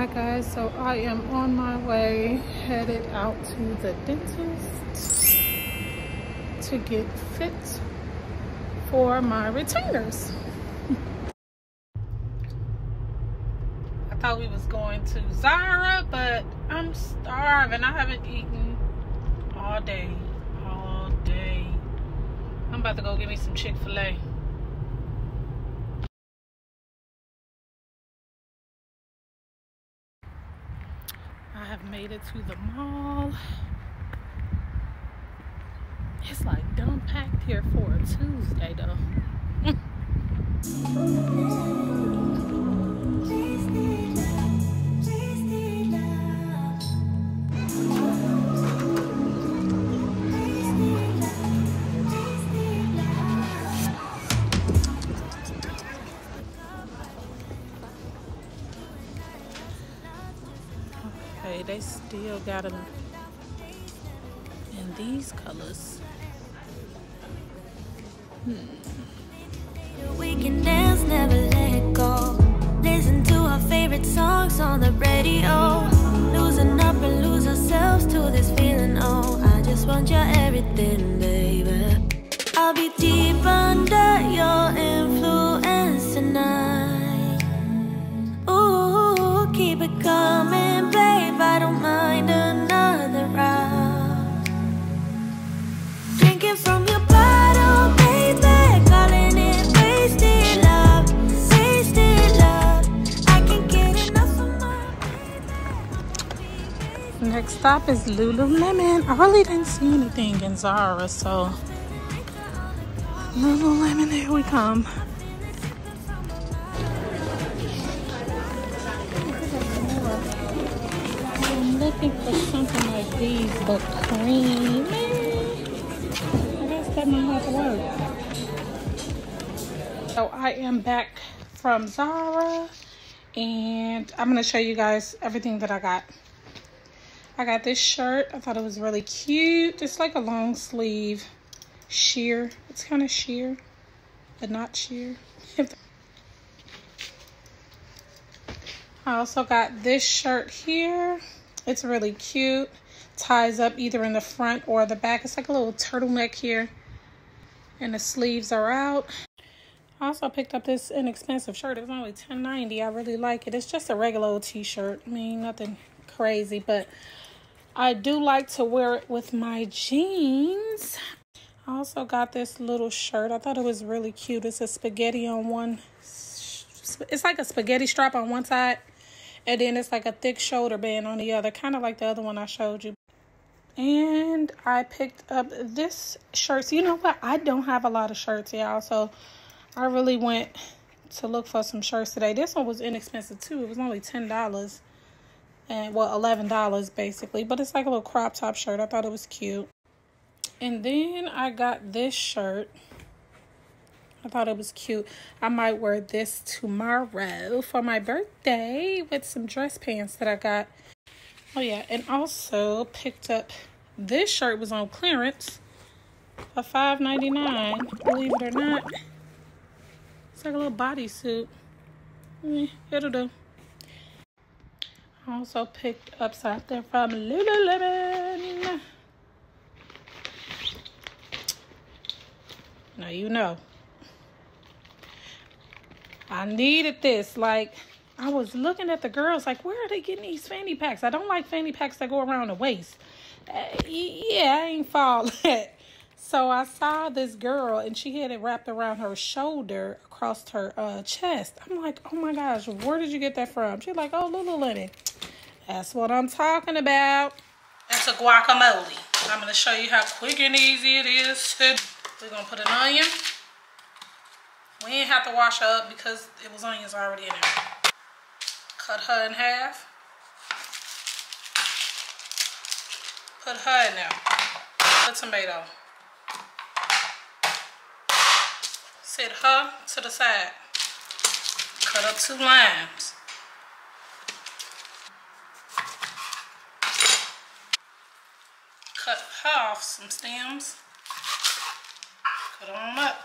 Alright guys, so I am on my way, headed out to the dentist to get fit for my retainers. I thought we was going to Zara, but I'm starving. I haven't eaten all day, all day. I'm about to go get me some Chick-fil-A. Have made it to the mall. It's like dumb packed here for a Tuesday though. They still got them in these colors. Hmm. Go. Listen to our favorite songs on the radio. Losing up and lose ourselves to this feeling. Oh, I just want your everything, baby. I'll be Next stop is Lululemon. I really didn't see anything in Zara, so Lululemon, here we come. I'm looking for something like these, but cream. To. So I am back from Zara, and I'm gonna show you guys everything that I got. I got this shirt. I thought it was really cute. It's like a long sleeve sheer. It's kind of sheer, but not sheer. I also got this shirt here. It's really cute. Ties up either in the front or the back. It's like a little turtleneck here. And the sleeves are out. I also picked up this inexpensive shirt. It was only $10.90. I really like it. It's just a regular old t-shirt. I mean, nothing crazy, but I do like to wear it with my jeans. I also got this little shirt. I thought it was really cute. It's a spaghetti on one. It's like a spaghetti strap on one side. And then it's like a thick shoulder band on the other. Kind of like the other one I showed you. And I picked up this shirt. So you know what? I don't have a lot of shirts, y'all. So I really went to look for some shirts today. This one was inexpensive too. It was only $10 and well $11 basically but it's like a little crop top shirt i thought it was cute and then i got this shirt i thought it was cute i might wear this tomorrow for my birthday with some dress pants that i got oh yeah and also picked up this shirt was on clearance for $5.99 believe it or not it's like a little bodysuit eh, it'll do I also picked up something from Lululemon. Now you know. I needed this. Like, I was looking at the girls like, where are they getting these fanny packs? I don't like fanny packs that go around the waist. Uh, yeah, I ain't fall. So I saw this girl and she had it wrapped around her shoulder across her uh, chest. I'm like, oh my gosh, where did you get that from? She's like, oh, Lululemon. That's what I'm talking about. It's a guacamole. I'm going to show you how quick and easy it is. We're going to put an onion. We didn't have to wash up because it was onions already in there. Cut her in half. Put her in there. A tomato. Set her to the side. Cut up two limes. Cut her off some stems. Cut them up.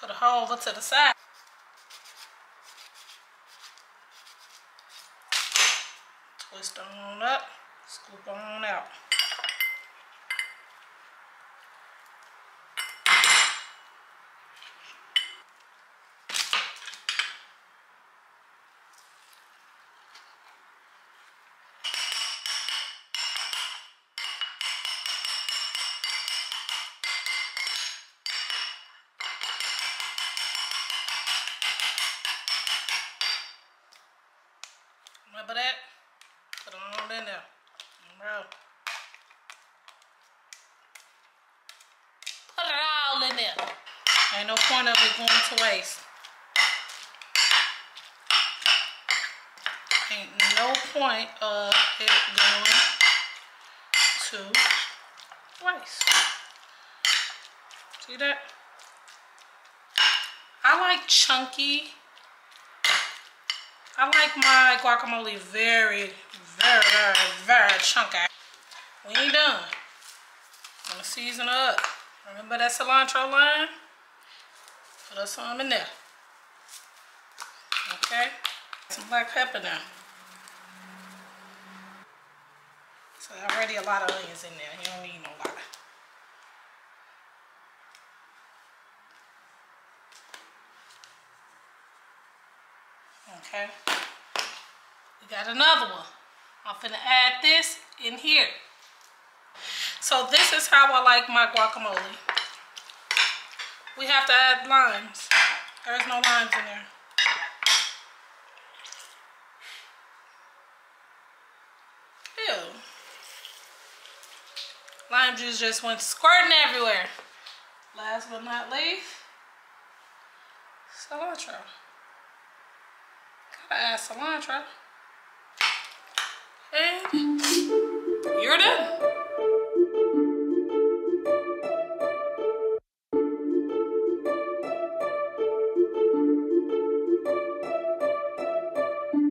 Put a whole to the side. Twist on up, scoop on out. Remember that? Put it on in there. Bro. Put it all in there. Ain't no point of it going to waste. Ain't no point of it going to waste. See that? I like chunky I like my guacamole very, very, very, very chunky. We ain't done. I'm gonna season up. Remember that cilantro line? Put us some in there. Okay? Some black pepper now. So already a lot of onions in there. You don't need no lot. Okay. We got another one. I'm gonna add this in here. So this is how I like my guacamole. We have to add limes. There's no limes in there. Ew. Lime juice just went squirting everywhere. Last but not least, cilantro. Gotta add cilantro.